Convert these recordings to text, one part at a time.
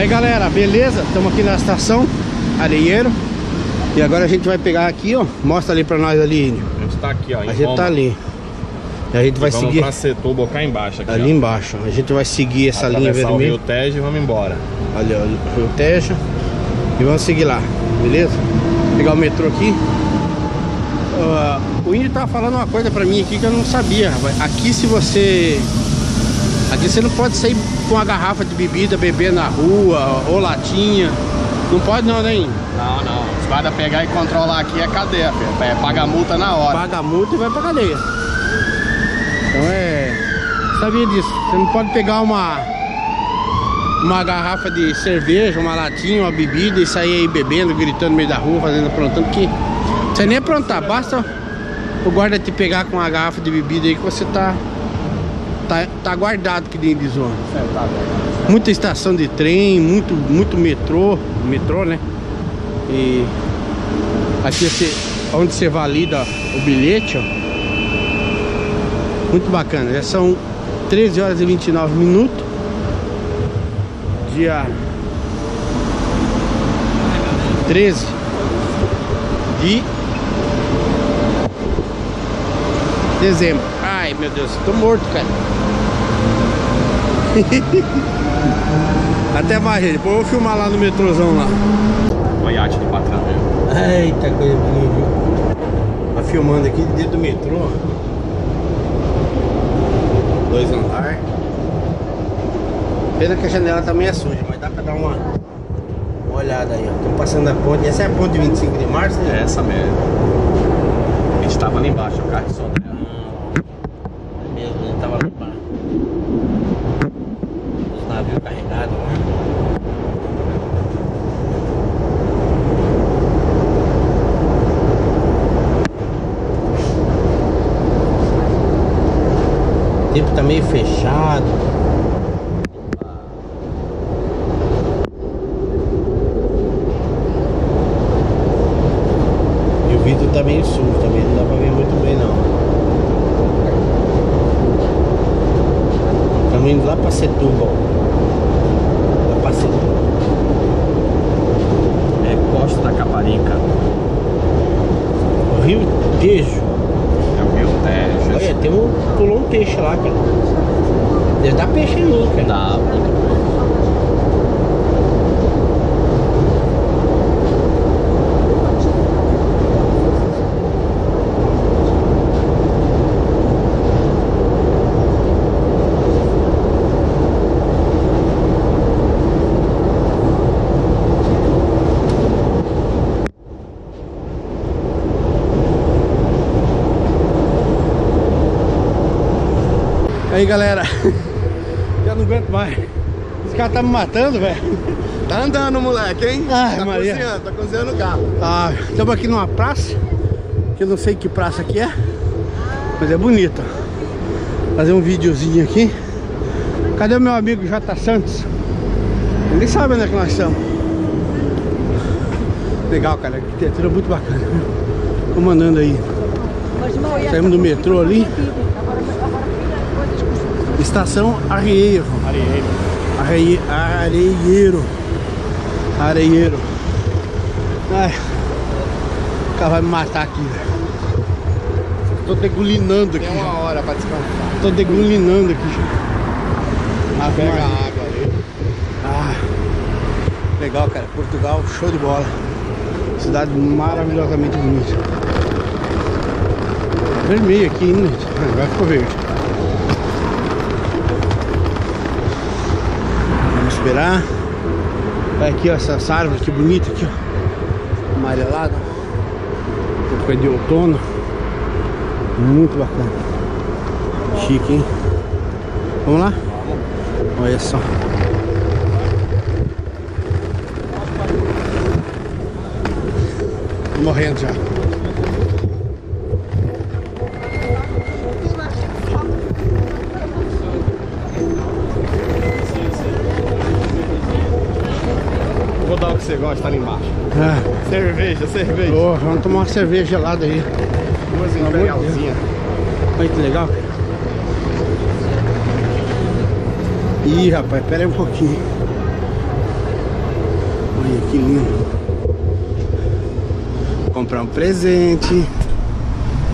Aí galera, beleza? Estamos aqui na estação Areieiro E agora a gente vai pegar aqui, ó Mostra ali pra nós ali, Índio A gente tá aqui, ó, A gente Roma. tá ali e a gente e vai vamos seguir pra Setúbal, cá embaixo aqui, Ali ó. embaixo A gente vai seguir essa linha vermelha o Rio Tejo e vamos embora ó, o Rio Tejo E vamos seguir lá, beleza? Pegar o metrô aqui uh, O Índio tava falando uma coisa pra mim aqui que eu não sabia. Aqui se você Aqui você não pode sair com uma garrafa de bebida, beber na rua ou latinha. Não pode não, né? Não, não. Os guarda pegar e controlar aqui é cadeia. É paga multa na hora. Paga multa e vai pra cadeia. Então é. Sabia disso? Você não pode pegar uma uma garrafa de cerveja, uma latinha, uma bebida e sair aí bebendo, gritando no meio da rua, fazendo aprontando, porque você nem aprontar, basta o guarda te pegar com uma garrafa de bebida aí que você tá tá, tá guardado que nem diz Muita estação de trem, muito, muito metrô, metrô, né? E aqui você, onde você valida o bilhete, ó. Muito bacana, já são 13 horas e 29 minutos. Dia 13 de dezembro. Ai, meu Deus, tô morto, cara. Até mais, Depois eu vou filmar lá no metrôzão lá. O iate do patrão. Eita, coisa bonita, viu? Tá filmando aqui dentro do metrô. Dois andares. Pena que a janela também tá é suja, mas dá pra dar uma, uma olhada aí, ó. Estamos passando a ponte. Essa é a ponte 25 de março, né? É essa mesmo. A gente tava ali embaixo, o carro de som dela. É mesmo, ele tava lá embaixo. Os navios carregados. O tempo tá meio fechado. tá meio sujo também, não dá pra ver muito bem não. Pra Setúbal. Lá pra Setúbal. É Costa da Caparica. O Rio Tejo. É o Rio Tejo. Olha, tem um, pulou um peixe lá, cara. Deve dar peixe aí, cara. Dá, Aí galera, já não aguento mais. Esse cara tá me matando, velho. Tá andando, moleque, hein? Ai, tá Maria. cozinhando, tá cozinhando o carro. Ah, estamos aqui numa praça, que eu não sei que praça que é, mas é bonita. Fazer um videozinho aqui. Cadê o meu amigo J Santos? Ele sabe onde é que nós estamos. Legal, cara, arquitetura muito bacana. Vamos andando aí. Saímos do metrô ali. Estação. Arieiro. Areie, areieiro. Areieiro. Ai, o cara vai me matar aqui, velho. Tô deglulinando aqui. Tem uma hora pra descansar. Tô deglulinando aqui já. Ah, Pega a água ali. Ah, legal, cara. Portugal, show de bola. Cidade maravilhosamente bonita. Vermelho aqui, hein? Ah, Vai ficou verde. Esperar. Olha aqui, ó, essas árvores que bonita aqui, ó. Amarelada. Época de outono. Muito bacana. Chique, hein? Vamos lá? Olha só. Morrendo já. Você gosta ali embaixo. Ah, Cerveja, cerveja. ô, vamos tomar uma cerveja gelada aí. Duas imperialzinhas. Olha que legal. Ih, rapaz, pera aí um pouquinho. Olha que lindo. Comprar um presente.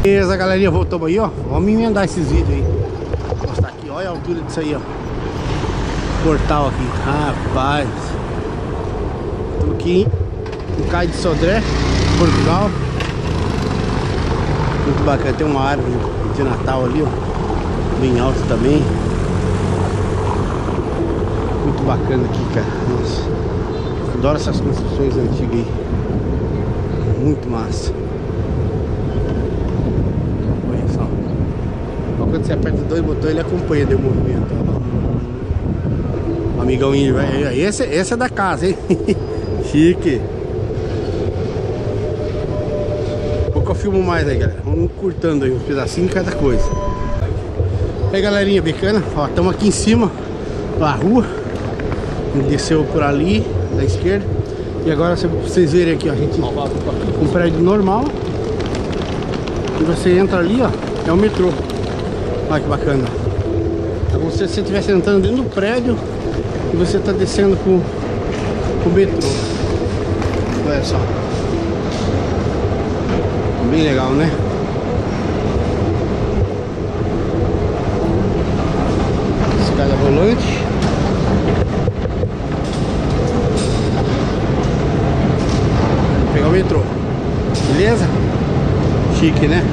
Beleza, galerinha, voltamos aí, ó. Vamos emendar esses vídeos aí. Vou mostrar aqui, olha a altura disso aí, ó. Portal aqui. Rapaz. Aqui em Caio de Sodré, Portugal. Muito bacana. Tem uma árvore de Natal ali, ó. Bem alto também. Muito bacana aqui, cara. Nossa. Adoro essas construções antigas aí. Muito massa. Olha só. Quando você aperta dois botões, ele acompanha o movimento. ó. Amigão. Esse, esse é da casa, hein? Chique. Pouco eu filmo mais aí, galera. Vamos curtando aí uns pedacinhos de cada coisa. Aí, galerinha, bacana. Ó, estamos aqui em cima da rua. Desceu por ali, da esquerda. E agora, vocês verem aqui, ó, a gente um prédio normal. E você entra ali, ó, é o metrô. Olha que bacana. É como se você estivesse entrando dentro do prédio e você está descendo com o metrô. Olha só. Bem legal, né? Escada volante. Vou pegar o metrô. Beleza? Chique, né?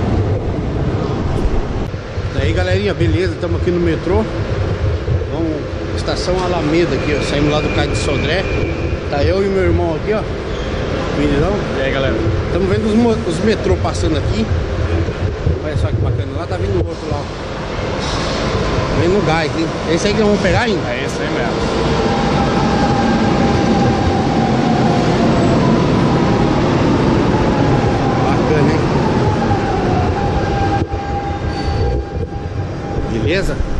Daí, galerinha, beleza? Estamos aqui no metrô. Vamos, estação Alameda aqui, ó. Saímos lá do Cais de Sodré. Tá eu e meu irmão aqui, ó. E aí, galera? Estamos vendo os, os metrô passando aqui. Olha só que bacana. Lá tá vindo o outro lá. Tá Vendo no gás, hein? Esse aí que nós vamos pegar ainda. É isso aí mesmo. Bacana, hein? Beleza?